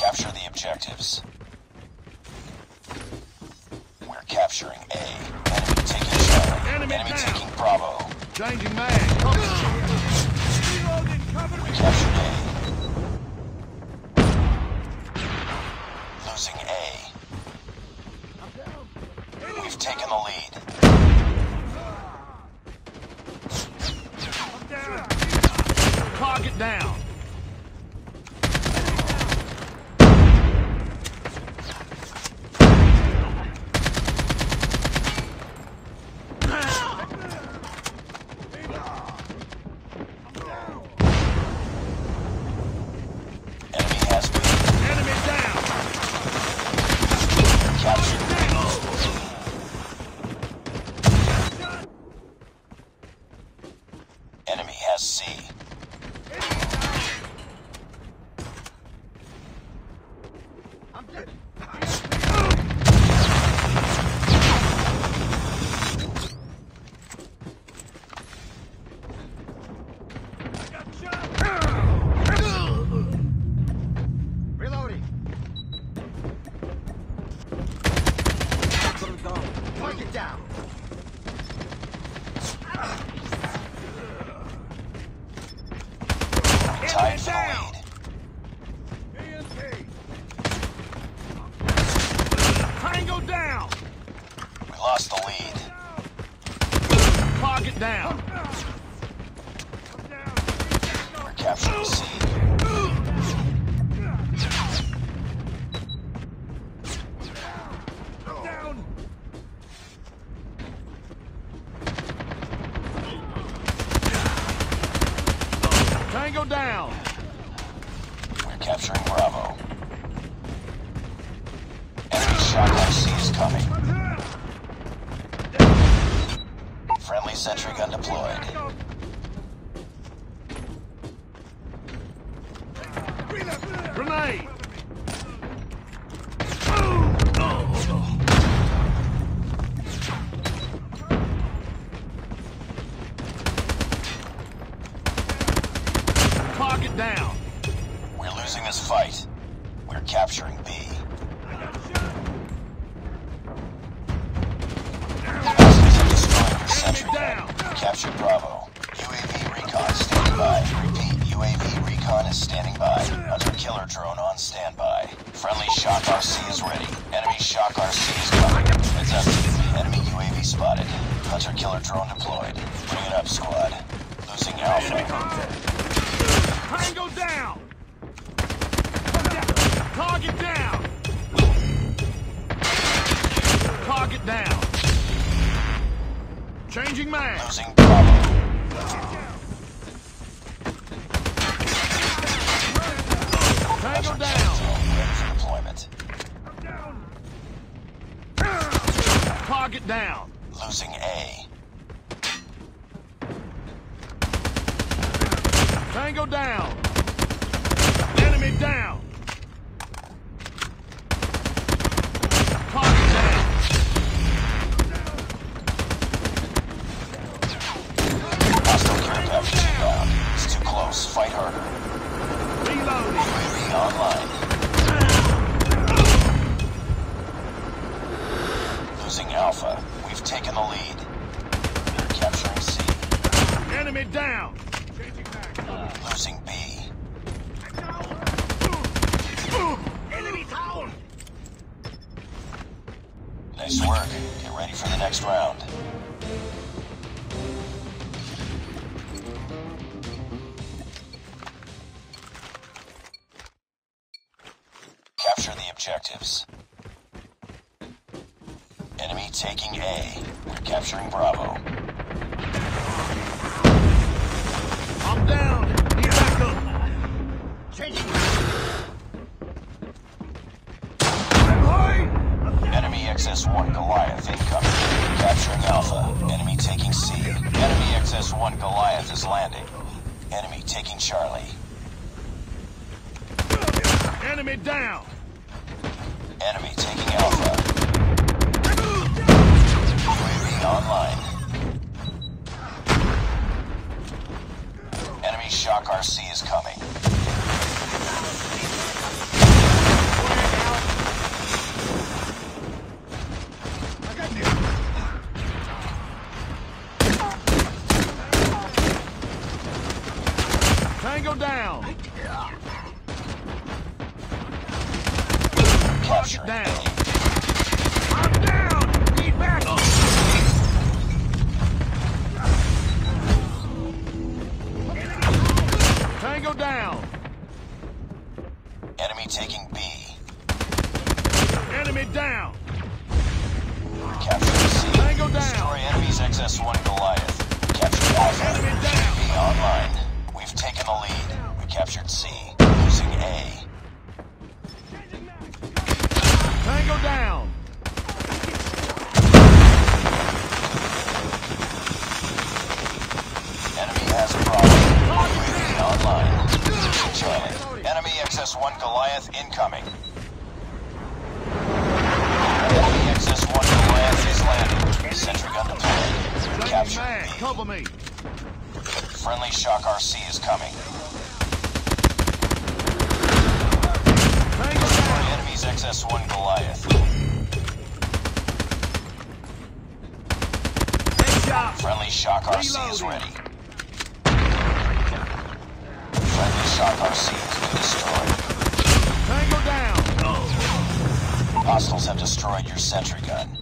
Capture the objectives. We're capturing A. Enemy taking Charlie. Enemy Enemy taking Bravo. Changing mag. We captured A. Losing A. We've taken the lead. Target down. Enemy has B. Enemy down. Captured. Enemy has C. Reloading. The lead. Target down. We're capturing C. Tango down. We're capturing Bravo. Sentry gun deployed. Grenade. Target down. We're losing this fight. We're capturing B. Bring it up, squad. Losing Alpha. Tango down. Target down. Target down. Changing mag. Losing Bravo. Tango down. Enemy down. Target down. Hostile inbound. It's too close. Fight harder. Reloading. UAV online. Losing Alpha. We've taken the lead. We're capturing C. Enemy down. Losing B. Enemy down. Nice work. Get ready for the next round. Capture the objectives. Enemy taking A. We're capturing Bravo. Down. Need backup. Changing. Enemy XS-1 Goliath incoming. Capturing Alpha. Enemy taking C. Enemy XS-1 Goliath is landing. Enemy taking Charlie. Enemy down. Enemy taking Alpha. UAV online. Shock RC is coming. Tango down! Capture down! XS-1 Goliath. Captured Alpha. B online. We've taken the lead. We captured C, losing A. Tango down! Enemy has a problem. We're online. Charlie. Enemy XS-1 Goliath incoming. Cover me. Friendly Shock RC is coming. Destroy enemy's XS-1 Goliath. Friendly Shock RC is ready. Friendly Shock RC has been destroyed. Tango down. Hostiles have destroyed your sentry gun.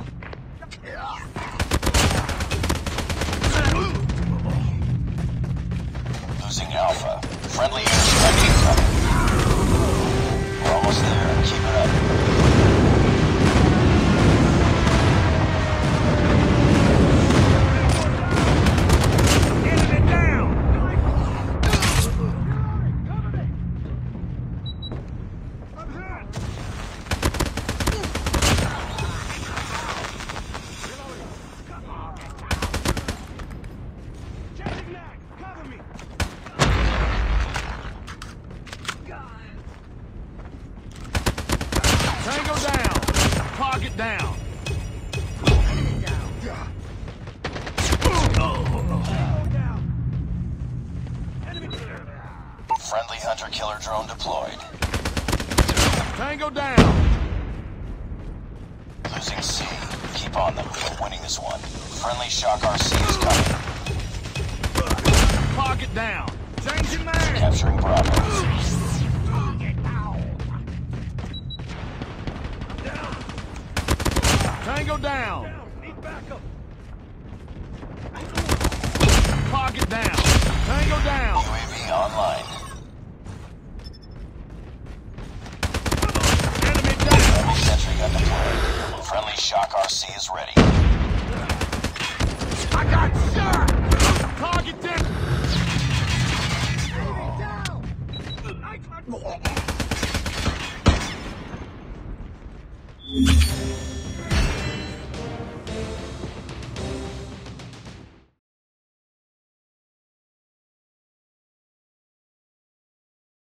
Friendly hunter killer drone deployed. Tango down. Losing C. Keep on them. We're winning this one. Friendly Shock RC is coming. Target down. Changing mag. Capturing Bravo. Tango down. Need backup. Target down. Tango down. UAV online. Enemy down.